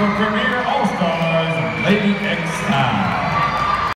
From here,